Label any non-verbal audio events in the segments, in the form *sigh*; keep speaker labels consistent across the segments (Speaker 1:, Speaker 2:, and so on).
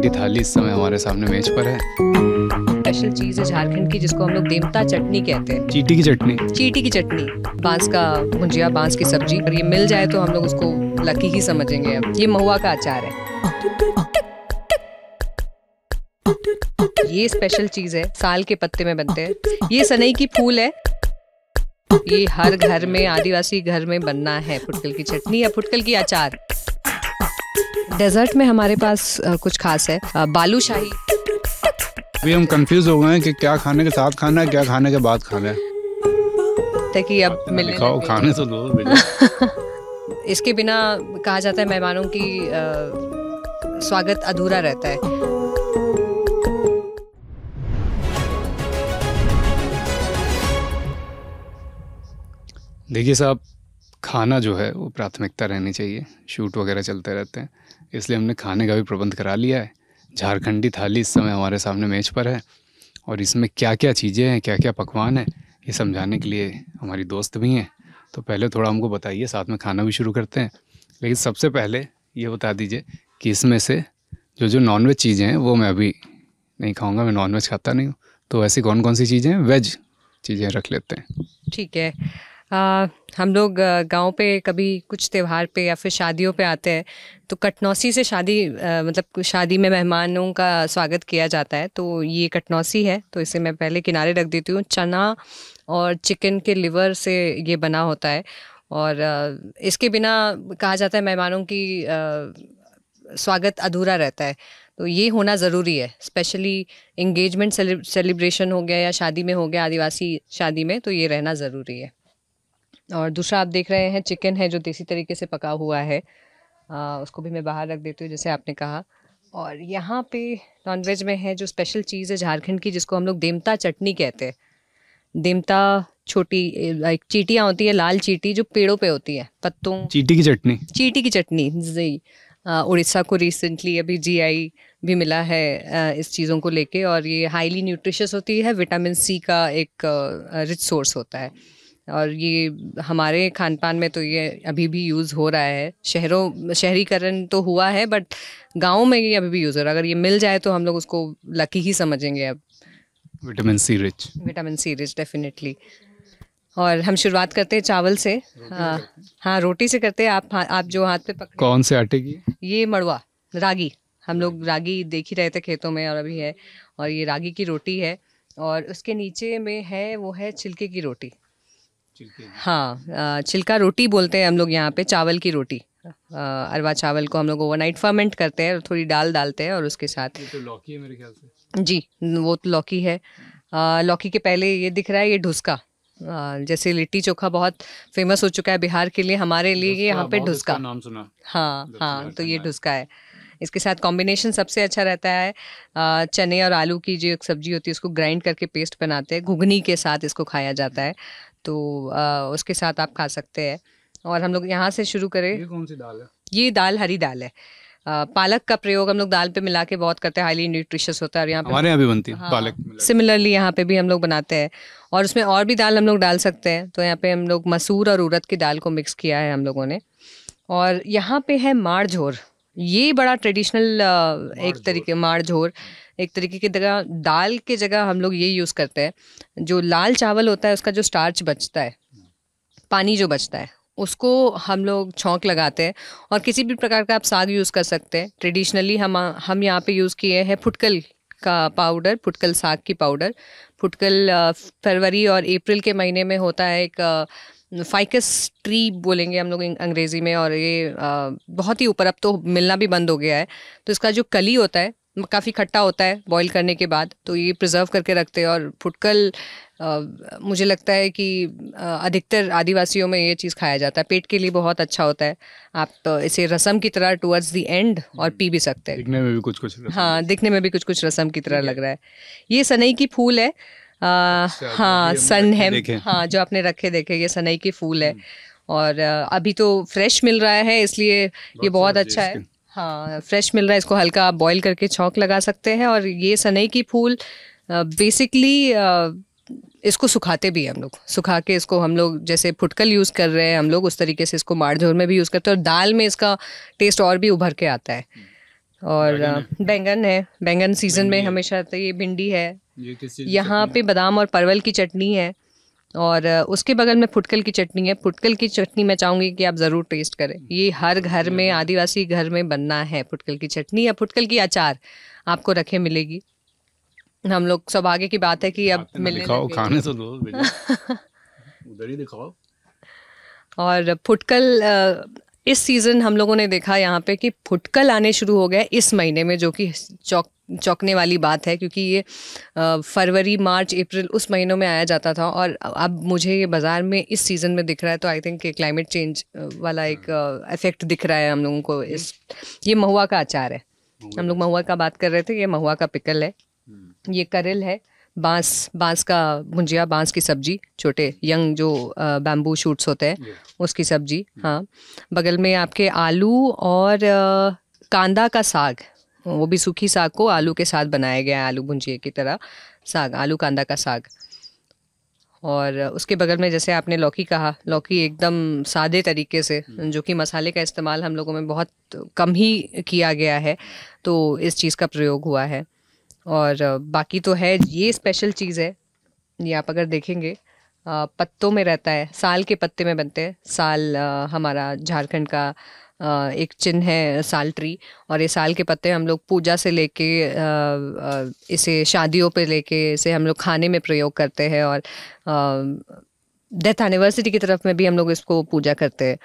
Speaker 1: झारखंडी थाली इस समय हमारे सामने मेज पर है।
Speaker 2: स्पेशल चीज़ है झारखंड की जिसको हम लोग देमता चटनी कहते हैं।
Speaker 1: चीटी की चटनी।
Speaker 2: चीटी की चटनी। बाँस का भुंजिया बाँस की सब्ज़ी। और ये मिल जाए तो हम लोग उसको लकी ही समझेंगे अब। ये महुआ का अचार है। ये स्पेशल चीज़ है। साल के पत्ते में बनते हैं। ये सनई की फूल है। ये हर घर में आदिवासी घर में बनना है। फुटकल की चटनी या फुटकल की अचार। डेजर्ट में हमारे पास कुछ खास है। अ, बालूशाही
Speaker 1: अभी हम कंफ्यूज हो गए हैं कि क्या खाने के साथ खाना है क्या खाने के बाद खाना है।
Speaker 2: ताकि अब मिलने
Speaker 1: खाओ खाने तो दो *laughs*
Speaker 2: इसके बिना कहा जाता है मेहमानों की अ, स्वागत अधूरा रहता है।
Speaker 1: देखिए साहब खाना जो है, वो प्राथमिकता रहनी चाहिए। शूट वगैरह चलते रहते हैं। इसलिए हमने खाने का भी प्रबंध करा लिया है। झारखंडी थाली इस समय हमारे सामने मेज पर है और इसमें क्या क्या चीज़ें हैं क्या क्या पकवान हैं, ये समझाने के लिए हमारी दोस्त भी हैं। तो पहले थोड़ा हमको बताइए, साथ में खाना भी शुरू करते हैं। लेकिन सबसे पहले ये बता दीजिए कि इसमें से जो जो नॉनवेज चीज़ें हैं, वो मैं अभी नहीं खाऊँगा, मैं नॉनवेज खाता नहीं हूँ। तो ऐसी कौन कौन सी चीज़ें हैं? वेज चीज़ें रख लेते हैं।
Speaker 2: ठीक है। अ, हम लोग गाँव पे कभी कुछ त्यौहार पे या फिर शादियों पे आते हैं तो कटनौसी से शादी अ, मतलब शादी में मेहमानों का स्वागत किया जाता है तो ये कटनौसी है तो इसे मैं पहले किनारे रख देती हूँ। चना और चिकन के लिवर से ये बना होता है और इसके बिना कहा जाता है मेहमानों की स्वागत अधूरा रहता है तो ये होना ज़रूरी है स्पेशली इंगेजमेंट सेलिब्रेशन हो गया या शादी में हो गया आदिवासी शादी में तो ये रहना ज़रूरी है। और दूसरा आप देख रहे हैं चिकन है जो देसी तरीके से पका हुआ है। आ, उसको भी मैं बाहर रख देती हूँ जैसे आपने कहा। और यहाँ पे नॉनवेज में है जो स्पेशल चीज़ है झारखंड की जिसको हम लोग देमता चटनी कहते हैं। देमता छोटी लाइक चीटियाँ होती है लाल चीटी जो पेड़ों पे होती है पत्तों।
Speaker 1: चीटी की चटनी?
Speaker 2: चीटी की चटनी जी। उड़ीसा को रिसेंटली अभी जीआई भी मिला है इस चीज़ों को लेके। और ये हाईली न्यूट्रिशियस होती है विटामिन सी का एक रिच सोर्स होता है। और ये हमारे खान पान में तो ये अभी भी यूज़ हो रहा है। शहरों शहरीकरण तो हुआ है बट गाँव में ये अभी भी यूज़ हो रहा है। अगर ये मिल जाए तो हम लोग उसको लकी ही समझेंगे अब।
Speaker 1: Vitamin C rich
Speaker 2: vitamin C rich definitely और हम शुरुआत करते हैं चावल से। हाँ हाँ? रोटी से करते हैं। आप आप जो हाथ पे पकड़े
Speaker 1: कौन से आटे की?
Speaker 2: ये मड़वा रागी। हम लोग रागी देख ही रहे थे खेतों में और अभी है। और ये रागी की रोटी है। और उसके नीचे में है वो है छिलके की रोटी। हाँ छिलका रोटी बोलते हैं हम लोग यहाँ पे चावल की रोटी। अरवा चावल को हम लोग ओवरनाइट फर्मेंट करते हैं और थोड़ी दाल डालते हैं और उसके साथ।
Speaker 1: ये तो लौकी है मेरे ख्याल से।
Speaker 2: जी वो तो लौकी है। लौकी के पहले ये दिख रहा है ये ढुसका। जैसे लिट्टी चोखा बहुत फ़ेमस हो चुका है बिहार के लिए हमारे लिए ये यहाँ पे ढुसका।
Speaker 1: नाम सुना।
Speaker 2: हाँ हाँ तो ये ढुसका है। इसके साथ कॉम्बिनेशन सबसे अच्छा रहता है। चने और आलू की जो एक सब्ज़ी होती है उसको ग्राइंड करके पेस्ट बनाते हैं घुगनी के साथ इसको खाया जाता है। तो अ, उसके साथ आप खा सकते हैं। और हम लोग यहाँ से शुरू करें।
Speaker 1: ये कौन सी दाल है?
Speaker 2: ये दाल हरी दाल है। अ, पालक का प्रयोग हम लोग दाल पे मिला के बहुत करते हैं। हाईली न्यूट्रिशियस होता है और यहाँ पे
Speaker 1: हमारे यहाँ भी बनती है
Speaker 2: हाँ,
Speaker 1: पालक
Speaker 2: सिमिलरली यहाँ पे भी हम लोग बनाते हैं। और उसमें और भी दाल हम लोग डाल सकते हैं। तो यहाँ पे हम लोग मसूर और उड़द की दाल को मिक्स किया है हम लोगों ने। और यहाँ पे है माड़ झोर। ये बड़ा ट्रेडिशनल एक तरीके माड़ झोर। एक तरीके की जगह दाल के जगह हम लोग ये यूज़ करते हैं। जो लाल चावल होता है, उसका जो स्टार्च बचता है, पानी जो बचता है, उसको हम लोग छौंक लगाते हैं और किसी भी प्रकार का आप साग यूज़ कर सकते हैं। ट्रेडिशनली हम हम यहाँ पे यूज़ किए हैं फुटकल का पाउडर फुटकल साग की पाउडर फुटकल फरवरी और अप्रैल के महीने में होता है एक फाइकस ट्री बोलेंगे हम लोग अंग्रेज़ी में और ये बहुत ही ऊपर, अब तो मिलना भी बंद हो गया है। तो इसका जो कली होता है काफ़ी खट्टा होता है बॉईल करने के बाद तो ये प्रिजर्व करके रखते हैं और फुटकल मुझे लगता है कि अधिकतर आदिवासियों में ये चीज़ खाया जाता है। पेट के लिए बहुत अच्छा होता है। आप तो इसे रसम की तरह टुवर्ड्स दी एंड और पी भी सकते हैं।
Speaker 1: दिखने में भी कुछ कुछ
Speaker 2: हाँ दिखने में भी कुछ कुछ रसम की तरह लग रहा है। ये सनई की फूल है। आ, हाँ सन है हाँ जो आपने रखे देखे ये सनई की फूल है। और अभी तो फ्रेश मिल रहा है इसलिए ये बहुत अच्छा है। हाँ फ्रेश मिल रहा है इसको हल्का आप बॉईल करके छौंक लगा सकते हैं और ये सनई की फूल बेसिकली इसको सुखाते भी हैं हम लोग। सुखा के इसको हम लोग जैसे फुटकल यूज़ कर रहे हैं हम लोग उस तरीके से इसको माड़झोर में भी यूज़ करते हैं और दाल में इसका टेस्ट और भी उभर के आता है। और अ, बैंगन है? बैंगन सीज़न में हमेशा है ये भिंडी है। यहाँ पे बादाम और परवल की चटनी है। और उसके बगल में फुटकल की चटनी है। फुटकल की चटनी मैं चाहूँगी कि आप ज़रूर टेस्ट करें। ये हर घर में आदिवासी घर में बनना है फुटकल की चटनी या फुटकल की अचार। आपको रखे मिलेगी। हम लोग सब आगे की बात है कि अब मिलने
Speaker 1: दिखाओ खाने तो दो *laughs* उधर ही दिखाओ।
Speaker 2: और फुटकल इस सीज़न हम लोगों ने देखा यहाँ पे कि फुटकल आने शुरू हो गए इस महीने में जो कि चौक चौंकने वाली बात है क्योंकि ये फरवरी मार्च अप्रैल उस महीनों में आया जाता था और अब मुझे ये बाज़ार में इस सीज़न में दिख रहा है तो आई थिंक क्लाइमेट चेंज वाला एक इफ़ेक्ट दिख रहा है हम लोगों को इस ये महुआ का अचार है। हम लोग महुआ का बात कर रहे थे ये महुआ का पिकल है। ये करेल है। बाँस बाँस का भुंजिया बाँस की सब्ज़ी छोटे यंग जो बैम्बू शूट्स होते हैं उसकी सब्ज़ी हाँ। बगल में आपके आलू और कांदा का साग वो भी सूखी साग को आलू के साथ बनाया गया है आलू भुंजिए की तरह साग आलू कांदा का साग। और उसके बगल में जैसे आपने लौकी कहा लौकी एकदम सादे तरीके से जो कि मसाले का इस्तेमाल हम लोगों में बहुत कम ही किया गया है तो इस चीज़ का प्रयोग हुआ है। और बाकी तो है, ये स्पेशल चीज़ है, ये आप अगर देखेंगे पत्तों में रहता है, साल के पत्ते में बनते हैं, साल हमारा झारखंड का एक चिन्ह है, साल ट्री और ये साल के पत्ते हम लोग पूजा से लेके इसे शादियों पे लेके, इसे हम लोग खाने में प्रयोग करते हैं और डेथ एनिवर्सरी की तरफ़ में भी हम लोग इसको पूजा करते हैं।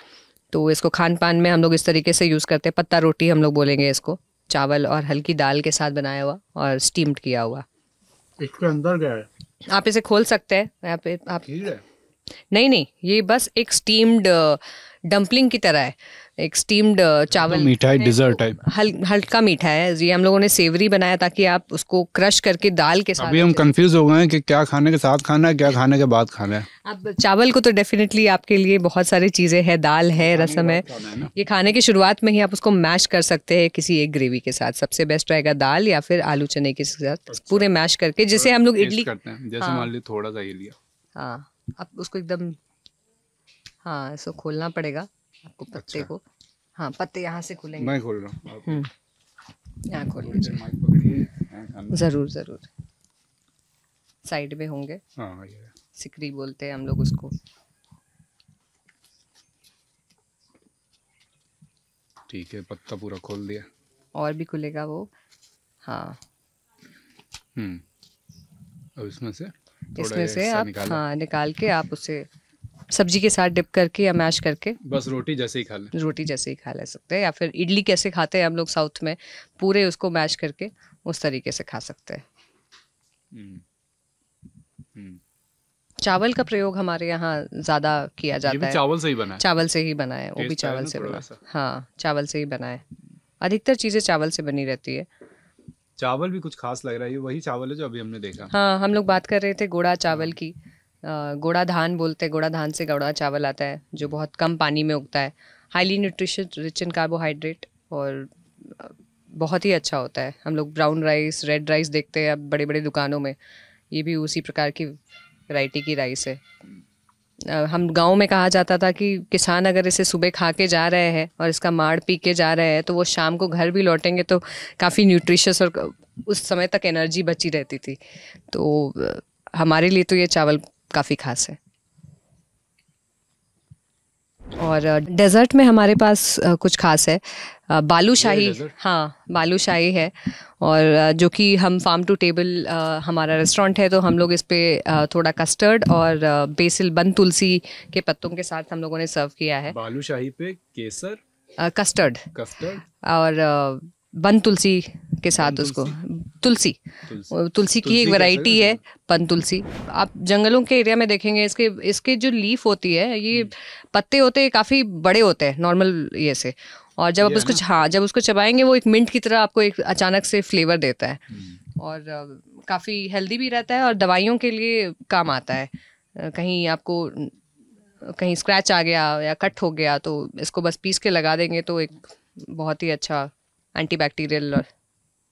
Speaker 2: तो इसको खान पान में हम लोग इस तरीके से यूज़ करते हैं, पत्ता रोटी हम लोग बोलेंगे इसको। चावल और हल्की दाल के साथ बनाया हुआ और स्टीम्ड किया हुआ।
Speaker 1: इसके अंदर क्या है?
Speaker 2: आप इसे खोल सकते हैं यहाँ पे आप
Speaker 1: है।
Speaker 2: नहीं नहीं ये बस एक स्टीम्ड डम्पलिंग की तरह है। एक स्टीम्ड चावल
Speaker 1: मिठाई
Speaker 2: है,
Speaker 1: dessert
Speaker 2: तो
Speaker 1: type।
Speaker 2: हल हल्का मीठा है। ये हम लोगों ने सेवरी बनाया ताकि आप उसको क्रश करके दाल के साथ
Speaker 1: अभी हम कंफ्यूज हो गए हैं कि क्या खाने के साथ खाना है क्या खाने के बाद खाना है।
Speaker 2: अब चावल को तो डेफिनेटली आपके लिए बहुत सारी चीज़ें हैं दाल है रसम है।
Speaker 1: है
Speaker 2: ये खाने की शुरुआत में ही आप उसको मैश कर सकते हैं किसी एक ग्रेवी के साथ। सबसे बेस्ट रहेगा दाल या फिर आलू चने के साथ पूरे मैश करके जिसे हम लोग इडली
Speaker 1: करते हैं। जैसे
Speaker 2: हाँ।
Speaker 1: मान ली थोड़ा सा ये लिया।
Speaker 2: हाँ आप उसको एकदम हाँ इसको खोलना पड़ेगा। आपको पत्ते अच्छा। को। हाँ पत्ते यहाँ से खुलेंगे।
Speaker 1: मैं खोल रहा हूँ।
Speaker 2: हम्म। यहाँ खोल लीजिए। ज़रूर ज़रूर। साइड में होंगे।
Speaker 1: हाँ
Speaker 2: सिकरी बोलते हैं हम लोग उसको।
Speaker 1: ठीक है पत्ता पूरा खोल दिया।
Speaker 2: और भी खुलेगा वो। हाँ।
Speaker 1: हम्म। अब इसमें से
Speaker 2: इसमें से आप हाँ निकाल के आप उसे सब्ज़ी के साथ डिप करके या मैश करके।
Speaker 1: बस रोटी जैसे ही खा लें।
Speaker 2: रोटी जैसे ही खा ले सकते हैं या फिर इडली कैसे खाते हैं हम लोग साउथ में पूरे उसको मैश करके उस तरीके से खा सकते हैं।
Speaker 1: हम्म। हम्म।
Speaker 2: चावल का प्रयोग हमारे यहाँ ज़्यादा किया जाता
Speaker 1: भी
Speaker 2: है।
Speaker 1: चावल से ही बना है?
Speaker 2: चावल से ही बना है वो भी चावल से बना हाँ। चावल से ही बना है। अधिकतर चीज़ें चावल से बनी रहती है।
Speaker 1: चावल भी कुछ खास लग रहा है ये वही चावल है जो अभी हमने देखा।
Speaker 2: हाँ हम लोग बात कर रहे थे गोड़ा चावल की। अ, गोड़ा धान बोलते हैं, गोड़ा धान से गोड़ा चावल आता है, जो बहुत कम पानी में उगता है। Highly nutrition rich in carbohydrate और बहुत ही अच्छा होता है। हम लोग ब्राउन राइस रेड राइस देखते हैं अब बड़े बड़े दुकानों में। ये भी उसी प्रकार की वैरायटी की राइस है। हम गाँव में कहा जाता था कि किसान अगर इसे सुबह खा के जा रहे हैं और इसका माड़ पी के जा रहे हैं तो वो शाम को घर भी लौटेंगे तो काफ़ी न्यूट्रिशियस और उस समय तक एनर्जी बची रहती थी। तो हमारे लिए तो ये चावल काफ़ी खास है। और डेजर्ट में हमारे पास कुछ खास है। बालूशाही? हाँ बालूशाही है। और जो कि हम फार्म टू टेबल हमारा रेस्टोरेंट है तो हम लोग इस पे अ, थोड़ा कस्टर्ड और बेसिल बन तुलसी के पत्तों के साथ हम लोगों ने सर्व किया है।
Speaker 1: बालूशाही पे केसर?
Speaker 2: कस्टर्ड
Speaker 1: कस्टर्ड
Speaker 2: और बन तुलसी के साथ उसको। तुलसी।
Speaker 1: तुलसी।
Speaker 2: की एक वैरायटी
Speaker 1: है
Speaker 2: पन तुलसी। आप जंगलों के एरिया में देखेंगे इसके इसके जो लीफ होती है ये पत्ते होते हैं काफ़ी बड़े होते हैं नॉर्मल ये से। और जब आप उसको हाँ जब उसको चबाएँगे वो एक मिंट की तरह आपको एक अचानक से फ्लेवर देता है।
Speaker 1: हम्म।
Speaker 2: और काफ़ी हेल्दी भी रहता है और दवाइयों के लिए काम आता है। कहीं आपको कहीं स्क्रैच आ गया या कट हो गया तो इसको बस पीस के लगा देंगे तो एक बहुत ही अच्छा एंटीबैक्टीरियल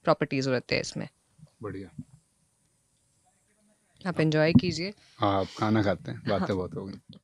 Speaker 2: प्रॉपर्टीज़ रहते हैं इसमें।
Speaker 1: बढ़िया।
Speaker 2: आप एंजॉय कीजिए।
Speaker 1: हाँ आप खाना खाते हैं बातें हाँ। बहुत हो गई।